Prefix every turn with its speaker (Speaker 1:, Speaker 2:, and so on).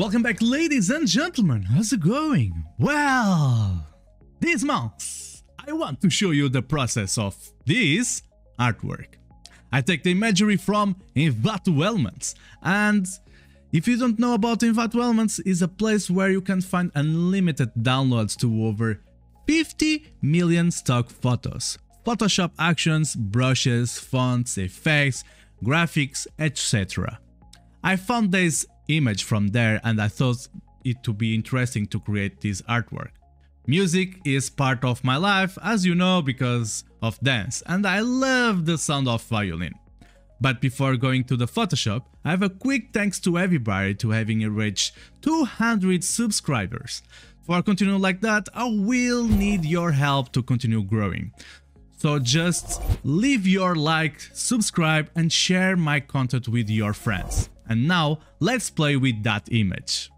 Speaker 1: welcome back ladies and gentlemen, how's it going? Well, this month I want to show you the process of this artwork. I take the imagery from Envato Elements and if you don't know about Envato Elements, is a place where you can find unlimited downloads to over 50 million stock photos, Photoshop actions, brushes, fonts, effects, graphics, etc. I found this image from there and I thought it to be interesting to create this artwork. Music is part of my life, as you know, because of dance, and I love the sound of violin. But before going to the Photoshop, I have a quick thanks to everybody to having reached 200 subscribers. For continuing like that, I will need your help to continue growing. So just leave your like, subscribe and share my content with your friends. And now let's play with that image.